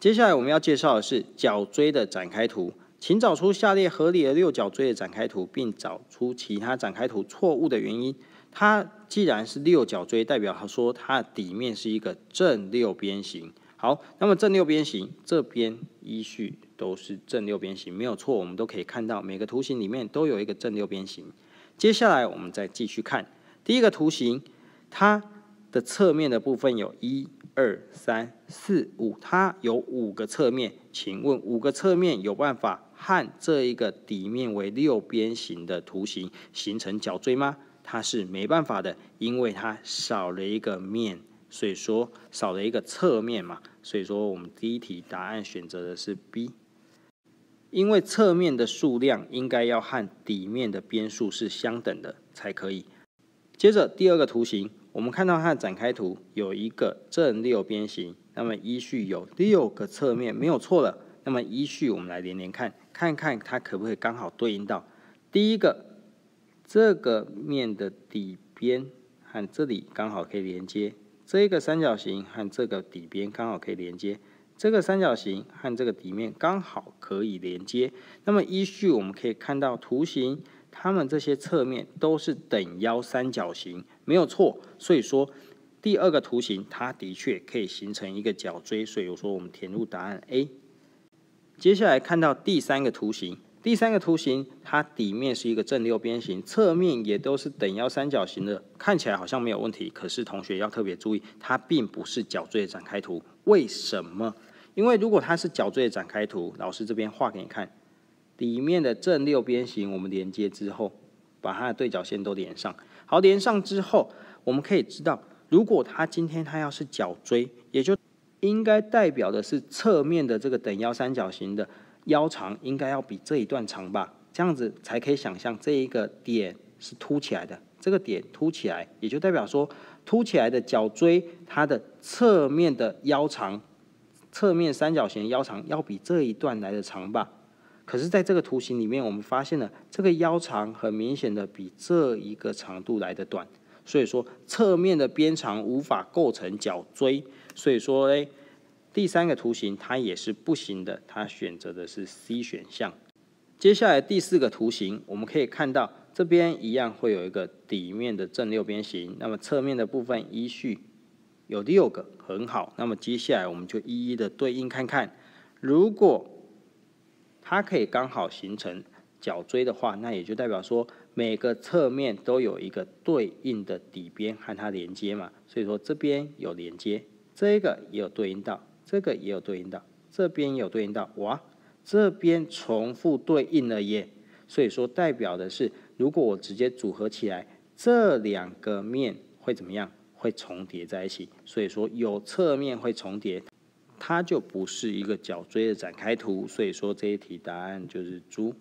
接下来我们要介绍的是角锥的展开图，请找出下列合理的六角锥的展开图，并找出其他展开图错误的原因。它既然是六角锥，代表它说它底面是一个正六边形。好，那么正六边形这边依序都是正六边形，没有错，我们都可以看到每个图形里面都有一个正六边形。接下来我们再继续看第一个图形，它侧面的部分有一二三四五，它有五个侧面，请问五个侧面有办法和这一个底面为六边形的图形形成角锥吗？它是没办法的，因为它少了一个面，所以说少了一个侧面嘛，所以说我们第一题答案选择的是 B，因为侧面的数量应该要和底面的边数是相等的才可以。接着第二个图形，我们看到它的展开图有一个正六边形，那么依序有六个侧面，没有错了。那么依序我们来连连看，看看它可不可以刚好对应到第一个。这个面的底边和这里刚好可以连接，这个三角形和这个底边刚好可以连接，这个三角形和这个底面刚好可以连接。那么依序我们可以看到图形，它们这些侧面都是等腰三角形，没有错。所以说第二个图形它的确可以形成一个角锥，所以我说我们填入答案 A。接下来看到第三个图形。第三个图形，它底面是一个正六边形，侧面也都是等腰三角形的，看起来好像没有问题。可是同学要特别注意，它并不是角锥的展开图。为什么？因为如果它是角锥的展开图，老师这边画给你看，底面的正六边形我们连接之后，把它的对角线都连上。好，连上之后，我们可以知道，如果它今天它要是角锥，也就应该代表的是侧面的这个等腰三角形的。腰长应该要比这一段长吧，这样子才可以想象这一个点是凸起来的。这个点凸起来，也就代表说凸起来的角锥，它的侧面的腰长，侧面三角形腰长要比这一段来的长吧。可是，在这个图形里面，我们发现了这个腰长很明显的比这一个长度来的短，所以说侧面的边长无法构成角锥。所以说嘞。第三个图形它也是不行的，它选择的是 C 选项。接下来第四个图形，我们可以看到这边一样会有一个底面的正六边形，那么侧面的部分依序有六个，很好。那么接下来我们就一一的对应看看，如果它可以刚好形成角锥的话，那也就代表说每个侧面都有一个对应的底边和它连接嘛。所以说这边有连接，这个也有对应到。这个也有对应到，这边也有对应到，哇，这边重复对应了耶，所以说代表的是，如果我直接组合起来，这两个面会怎么样？会重叠在一起，所以说有侧面会重叠，它就不是一个角锥的展开图，所以说这一题答案就是猪。